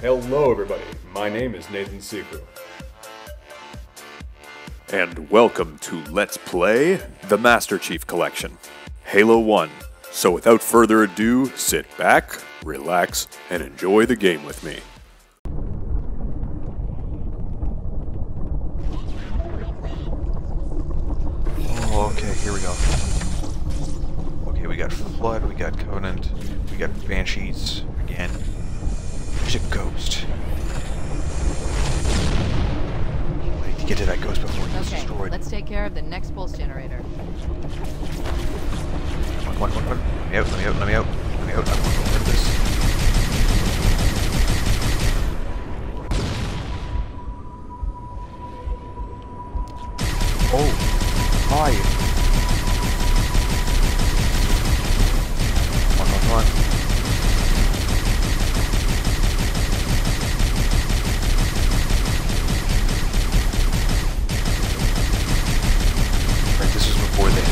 Hello, everybody. My name is Nathan Sifu. And welcome to Let's Play the Master Chief Collection, Halo 1. So without further ado, sit back, relax, and enjoy the game with me. Oh, okay, here we go. Okay, we got Flood, we got Covenant, we got Banshees again. There's a ghost. I need to get to that ghost before it gets Okay, destroyed. let's take care of the next pulse generator. Come on, come on, come on, come on. Let me out, let me out, let me out. Let me out, I want to over this. Oh, hi. Come on, come on, come on. Right, this was before they...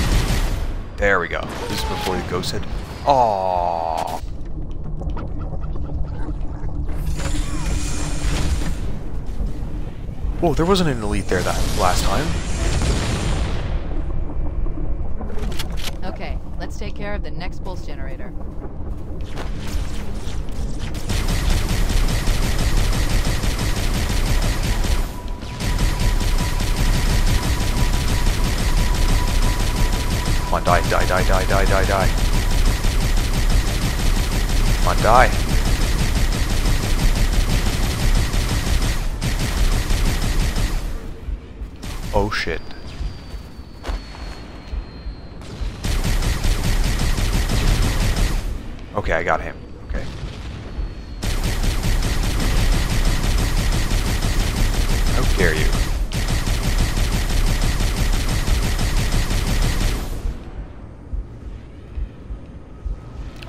There we go. This is before the ghost said, Aww. Whoa, there wasn't an elite there that last time. Okay, let's take care of the next pulse generator. Die, die, die, die, die, die, die. Come on, die. Oh shit. Okay, I got him. Okay. How dare you?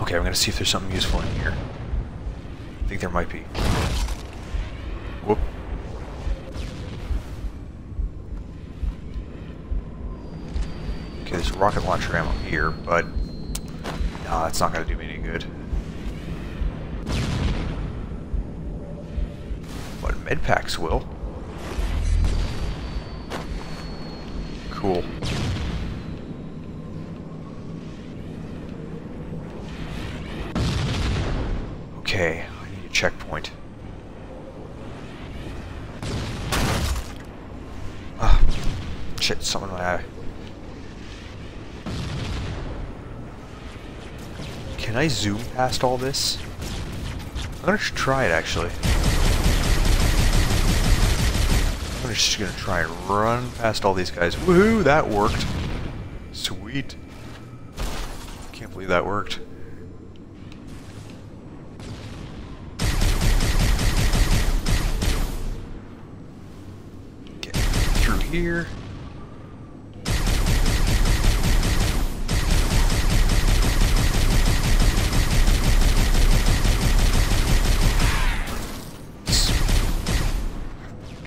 Okay, I'm gonna see if there's something useful in here. I think there might be. Whoop. Okay, there's a rocket launcher ammo here, but no, that's not gonna do me any good. But med packs will. Cool. Okay, I need a checkpoint. Ah, shit, something in my eye. Can I zoom past all this? I'm gonna try it actually. I'm just gonna try and run past all these guys. Woohoo, that worked. Sweet. Can't believe that worked. Here.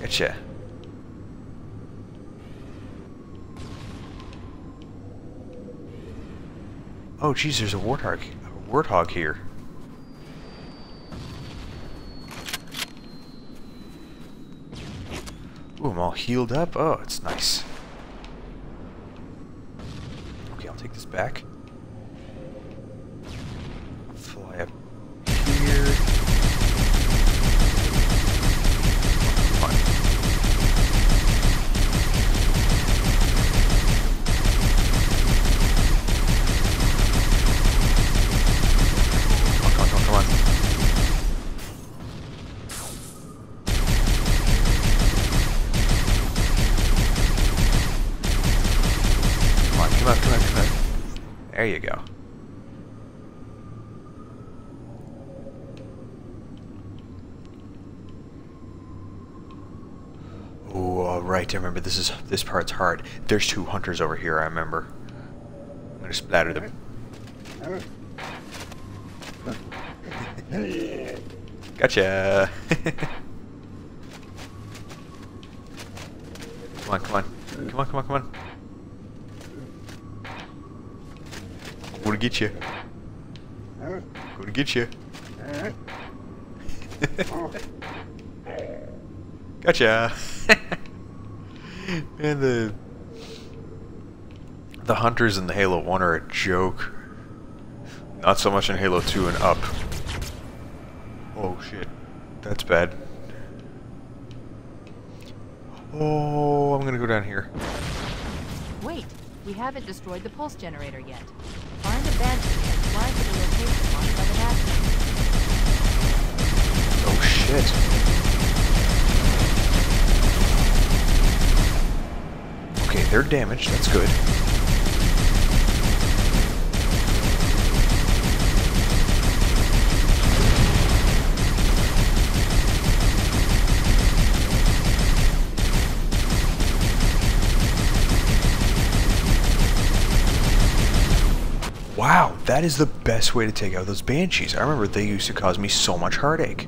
Gotcha. Oh, geez, there's a warthog, a warthog here. Ooh, I'm all healed up. Oh, it's nice. Okay, I'll take this back. Fly up here. Come on. Come on, come on, come on, come on. Come on, come on, come on, come on. There you go. Oh, all right. I remember this is this part's hard. There's two hunters over here. I remember. I'm gonna splatter them. Gotcha. come on, come on, come on, come on, come on. I'm gonna get you. I'm gonna get you. gotcha. Man, the the hunters in the Halo 1 are a joke. Not so much in Halo 2 and up. Oh shit. That's bad. Oh, I'm gonna go down here. Wait, we haven't destroyed the pulse generator yet. Find a Banshee and fly to the location marked by the. Oh shit. Okay, they're damaged. That's good. Wow, that is the best way to take out those banshees. I remember they used to cause me so much heartache.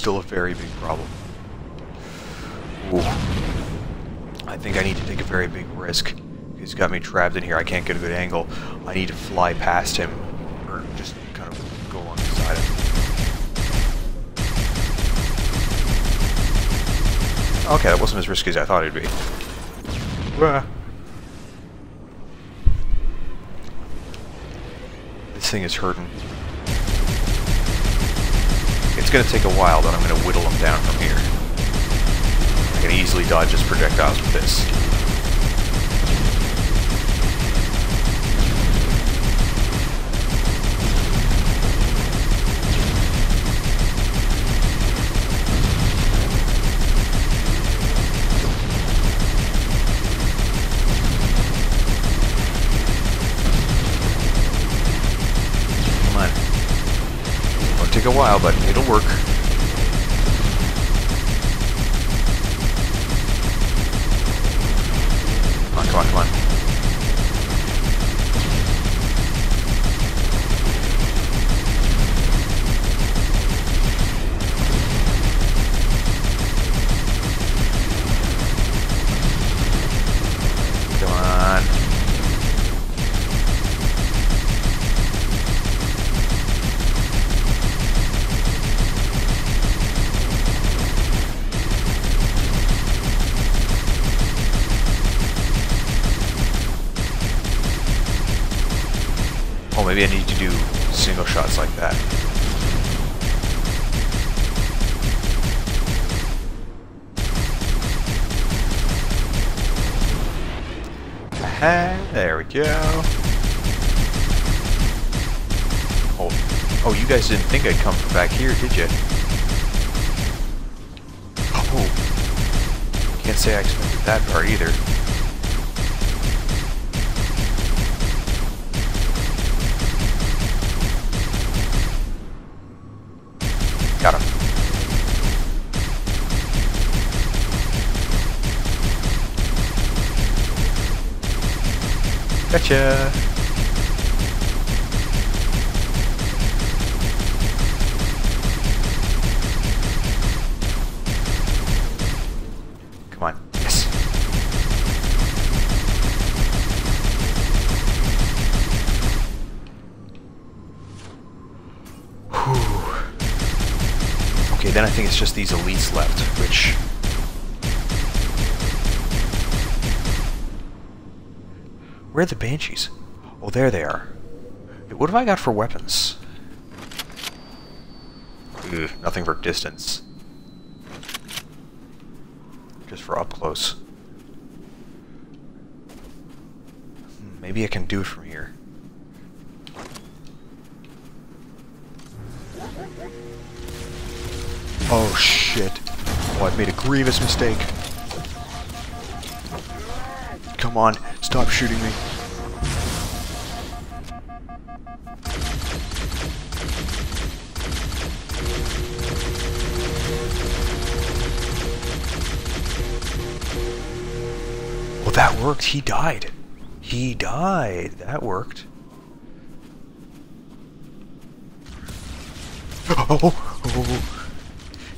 Still a very big problem. Ooh. I think I need to take a very big risk. He's got me trapped in here. I can't get a good angle. I need to fly past him, or just kind of go along the side of him. Okay, that wasn't as risky as I thought it'd be. Rah. This thing is hurting. It's gonna take a while, but I'm gonna whittle them down from here. I can easily dodge his projectiles with this. Take a while, but work. Come on, come on, come on. Come on. Oh, maybe I need to do single shots like that. Aha, there we go. Oh, oh, you guys didn't think I'd come from back here, did you? Oh, can't say I expected that part either. Gotcha. Come on. Yes. Whew. Okay, then I think it's just these elites left, which... Where are the banshees? Oh, there they are. What have I got for weapons? Ugh, nothing for distance. Just for up close. Maybe I can do it from here. Oh shit. Oh, I've made a grievous mistake. Come on, stop shooting me. Well, that worked. He died. He died. That worked. Oh oh, oh, oh, oh,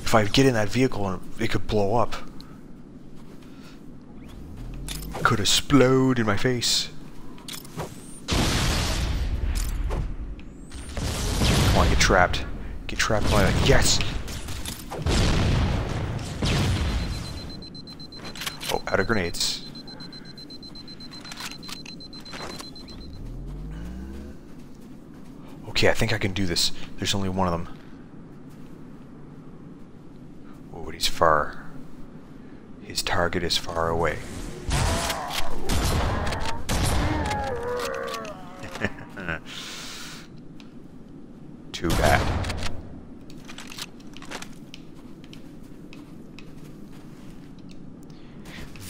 if I get in that vehicle, it could blow up. Could explode in my face. Come on, get trapped. Get trapped by that. Yes! Oh, out of grenades. Okay, I think I can do this. There's only one of them. Oh, but he's far. His target is far away. Too bad.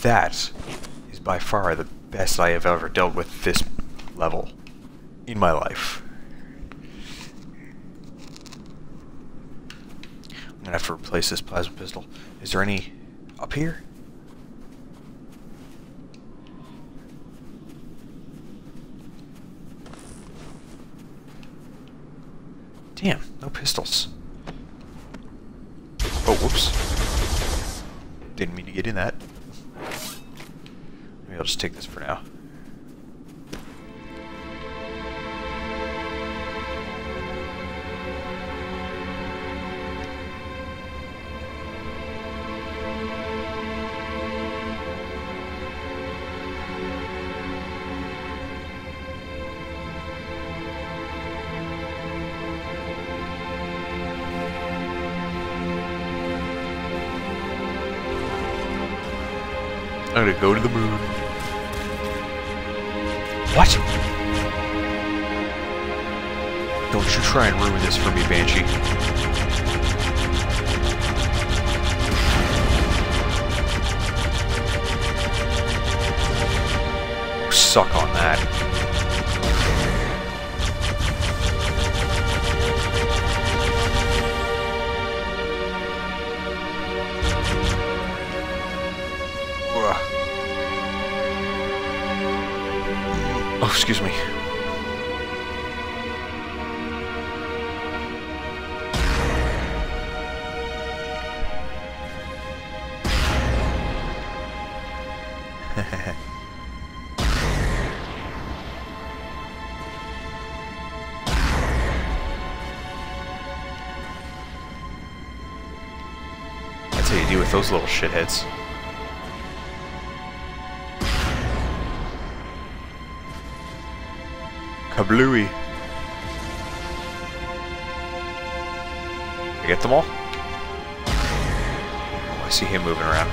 That is by far the best I have ever dealt with this level in my life. I'm gonna have to replace this plasma pistol. Is there any up here? Damn, no pistols. Oh, whoops. Didn't mean to get in that. Maybe I'll just take this for now. I'm gonna go to the moon. What? Don't you try and ruin this for me, Banshee. Suck on that. Excuse me. That's how you deal with those little shitheads. Kablooey. I get them all? Oh, I see him moving around.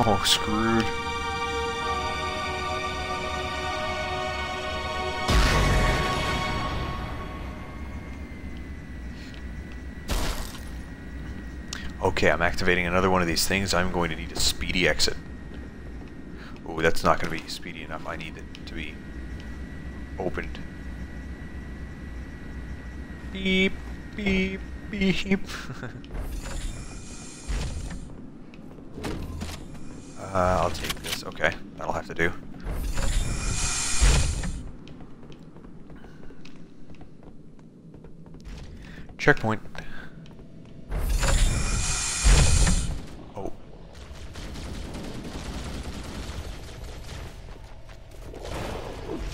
Oh, screwed. Okay, I'm activating another one of these things. I'm going to need a speedy exit. Oh, that's not going to be speedy enough. I need it to be opened. Beep, beep, beep. uh, I'll take this. Okay, that'll have to do. Checkpoint. Oh.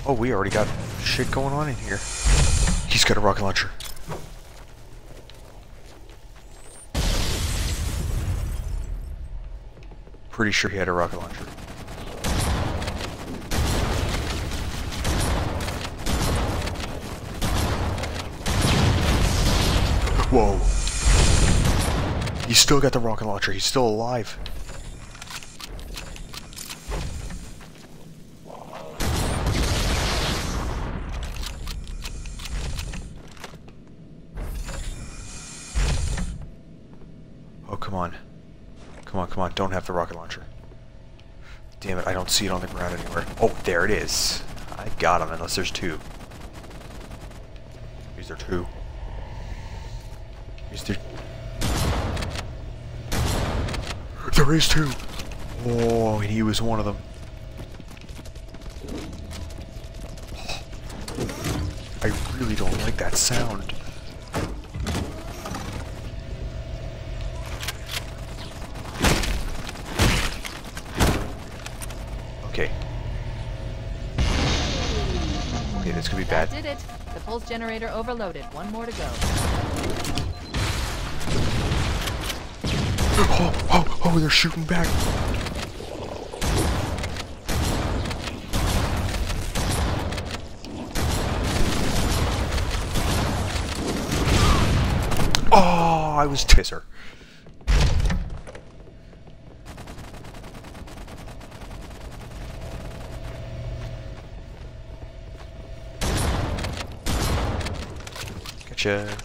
Oh, we already got shit going on in here. He's got a rocket launcher. Pretty sure he had a rocket launcher. Whoa. He's still got the rocket launcher. He's still alive. Come on. Come on, come on. Don't have the rocket launcher. Damn it, I don't see it on the ground anywhere. Oh, there it is. I got him, unless there's two. Is there two? Is there... There is two! Oh, and he was one of them. Generator overloaded. One more to go. Oh, oh, oh, they're shooting back. Oh, I was tisser. Gotcha.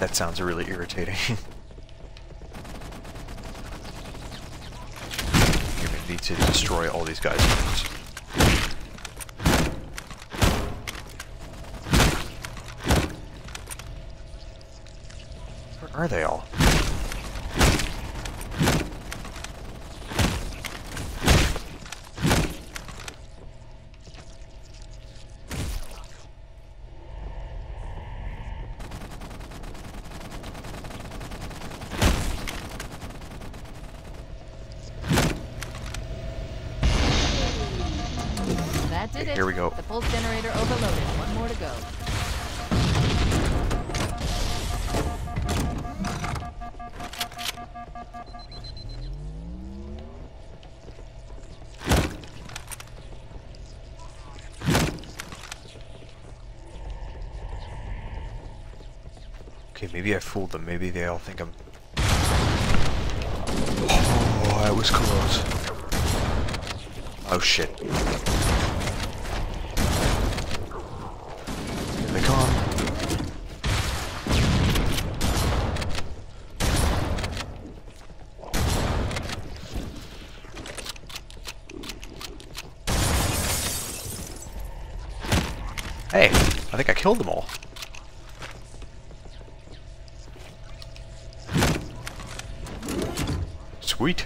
That sounds really irritating. Gonna need to destroy all these guys. Where are they all? That did it. Here we go. The pulse generator overloaded. One more to go. Okay, maybe I fooled them. Maybe they all think I'm... Oh, that was close. Oh, shit. Here they come. Hey, I think I killed them all. Sweet.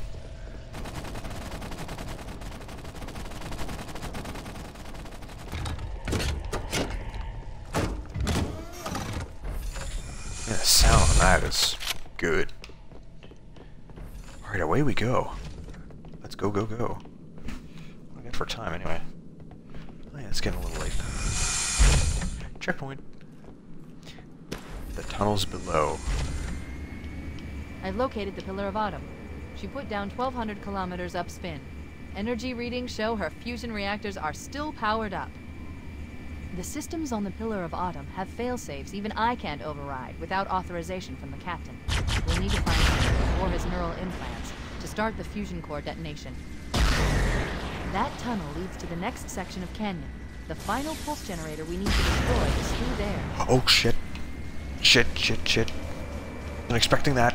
Yeah, the sound on that is good. Alright, away we go. Let's go, go, go. I'm good for time anyway. Oh, yeah, it's getting a little late. Checkpoint. The tunnels below. I've located the Pillar of Autumn. She put down 1,200 kilometers upspin. Energy readings show her fusion reactors are still powered up. The systems on the Pillar of Autumn have failsafes even I can't override without authorization from the captain. We'll need to find him or his neural implants to start the fusion core detonation. That tunnel leads to the next section of canyon. The final pulse generator we need to destroy is through there. Oh shit. Shit, shit, shit. I'm expecting that.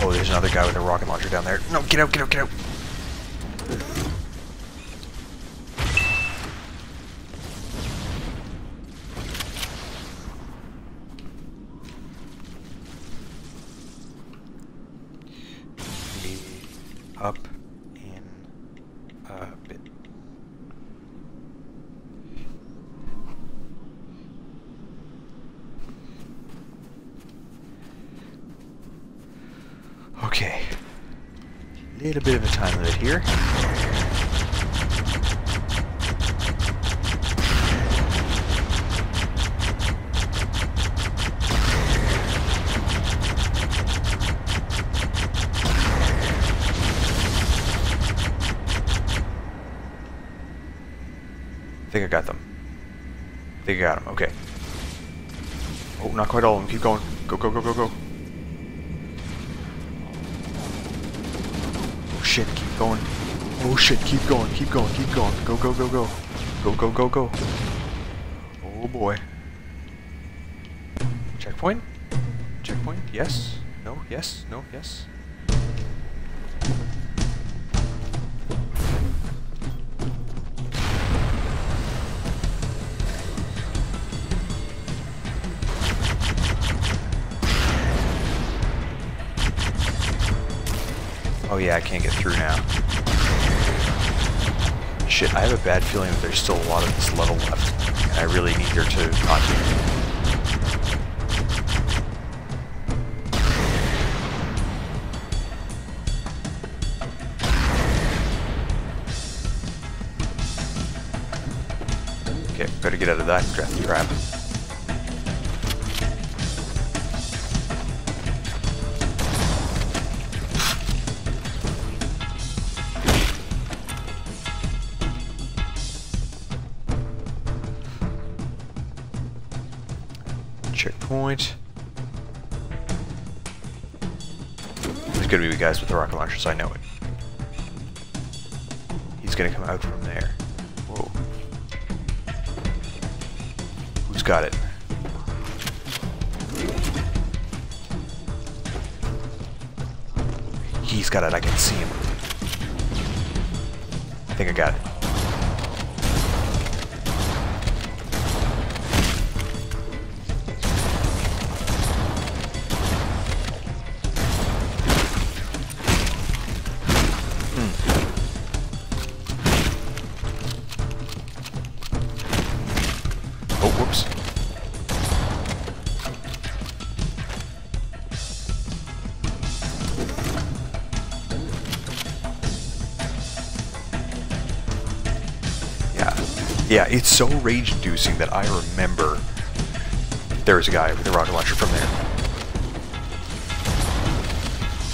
Oh, there's another guy with a rocket launcher down there. No, get out, get out, get out. me up in a bit. Okay. Little bit of a time limit here. I think I got them. I think I got them. Okay. Oh, not quite all of them. Keep going. Go, go, go, go, go. Oh shit, keep going. Oh shit, keep going, keep going, keep going. Go, go, go, go. Go, go, go, go. Oh boy. Checkpoint? Checkpoint? Yes? No? Yes? No? Yes? Oh yeah, I can't get through now. Shit, I have a bad feeling that there's still a lot of this level left, and I really need there to not be. Okay, better get out of that death guys with the rocket launchers, I know it. He's gonna come out from there. Whoa. Who's got it? He's got it, I can see him. I think I got it. It's so rage-inducing that I remember there's a guy with a rocket launcher from there.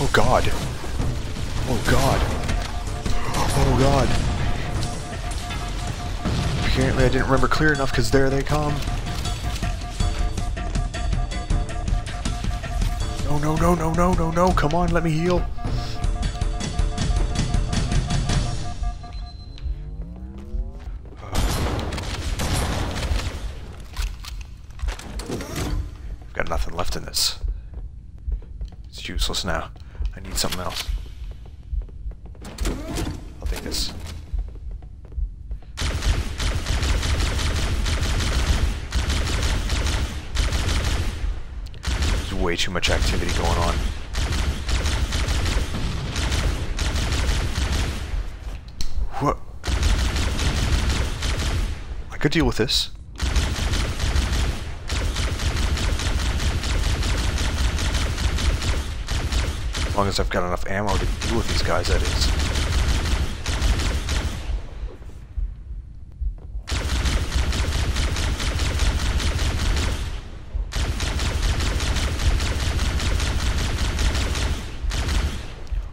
Oh god. Oh god. Oh god. Apparently I didn't remember clear enough because there they come. No, no, no, no, no, no, no. Come on, let me heal. Useless now. I need something else. I'll take this. There's way too much activity going on. What? I could deal with this. As long as I've got enough ammo to deal with these guys, that is.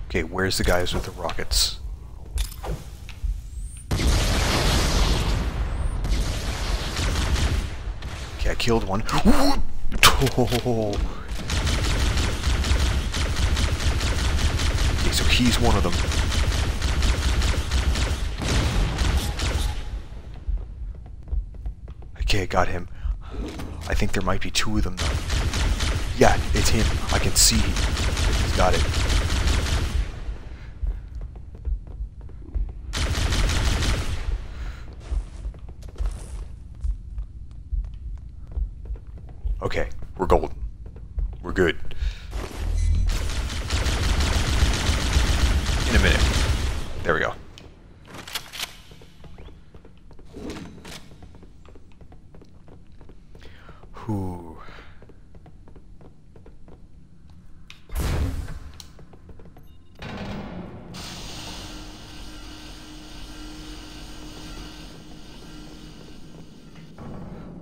Okay, where's the guys with the rockets? Okay, I killed one. Oh. Okay, so he's one of them. Okay, got him. I think there might be two of them though. Yeah, it's him. I can see he's got it. There we go. Whew.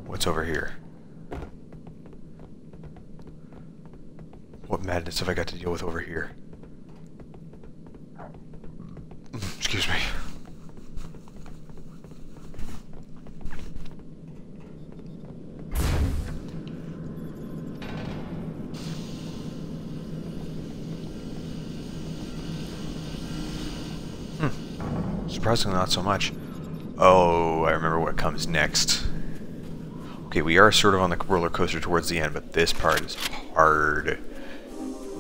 What's over here? What madness have I got to deal with over here? Excuse me. Hmm. Surprisingly, not so much. Oh, I remember what comes next. Okay, we are sort of on the roller coaster towards the end, but this part is hard.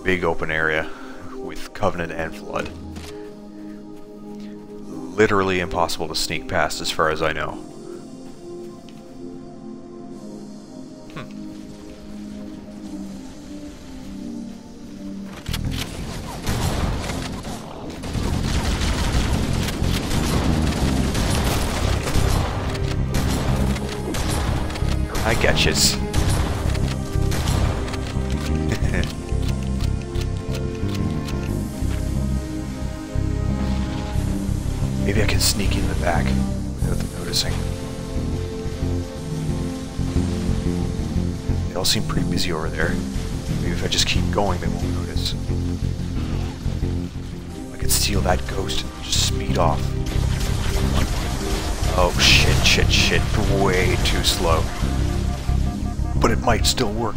Big open area with Covenant and Flood. Literally impossible to sneak past as far as I know. Still work.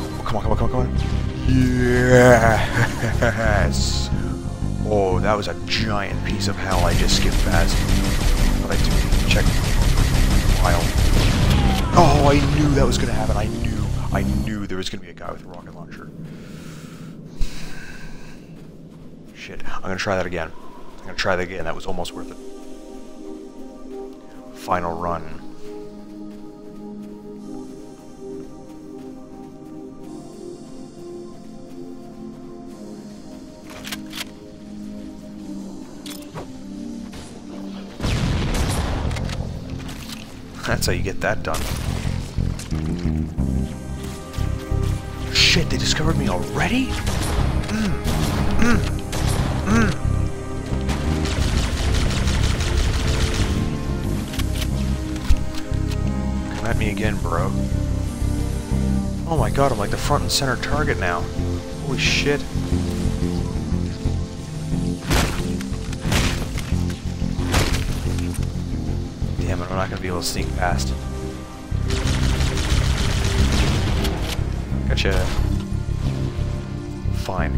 Oh, come on, come on, come on, come on. Yes! Oh, that was a giant piece of hell I just skipped past. But I do check while. Oh, I knew that was going to happen. I knew. I knew there was going to be a guy with a rocket launcher. Shit. I'm going to try that again. I'm going to try that again. That was almost worth it. Final run. That's how you get that done. Shit, they discovered me already? Mm. Mm. Mm. Come at me again, bro. Oh my god, I'm like the front and center target now. Holy shit. Not gonna be able to sneak past. Gotcha. Fine.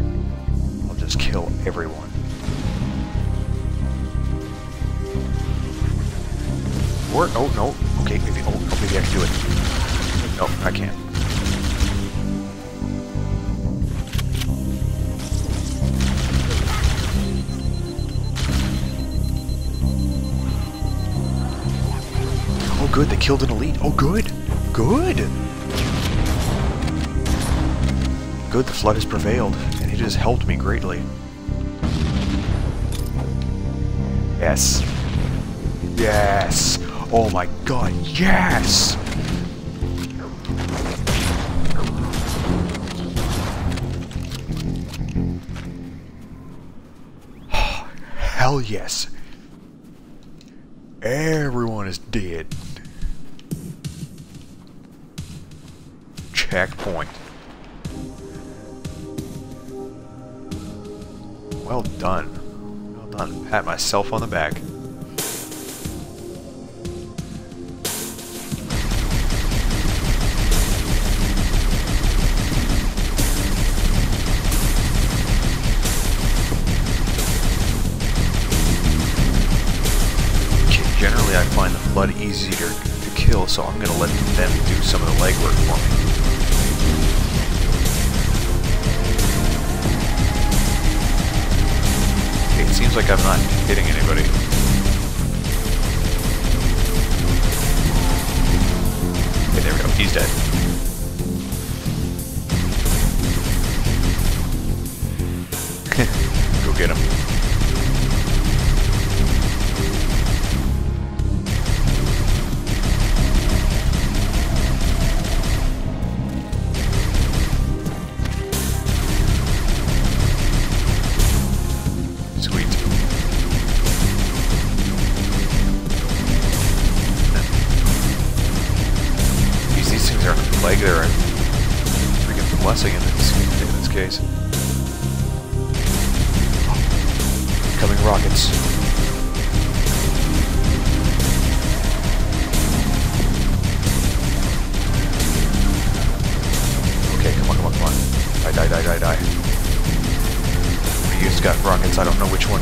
I'll just kill everyone. Work? oh no, okay, maybe, oh, maybe I can do it. No, I can't. Good, they killed an elite. Oh good, good. Good, the flood has prevailed, and it has helped me greatly. Yes. Yes! Oh my god, yes! Hell yes! Everyone is dead. Checkpoint. Well done. Well done. Pat myself on the back. Generally, I find the Flood easier to kill, so I'm gonna let them do some of the legwork for me. Seems like I'm not hitting anybody.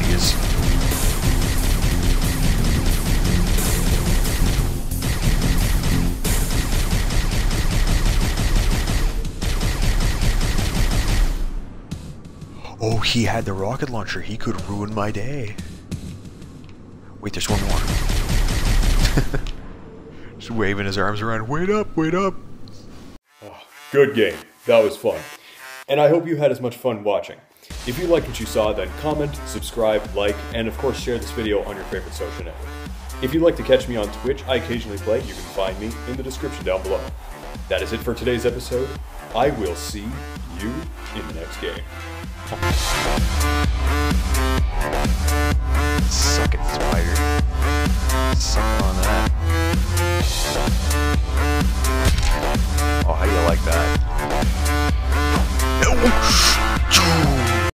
Is. Oh, he had the rocket launcher. He could ruin my day. Wait, there's one more. Just waving his arms around. Wait up, wait up. Oh, Good game. That was fun. And I hope you had as much fun watching. If you like what you saw, then comment, subscribe, like, and of course share this video on your favorite social network. If you'd like to catch me on Twitch, I occasionally play, you can find me in the description down below. That is it for today's episode. I will see you in the next game. Suck it, spider. Suck on that. Oh, how do you like that?